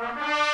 Bye.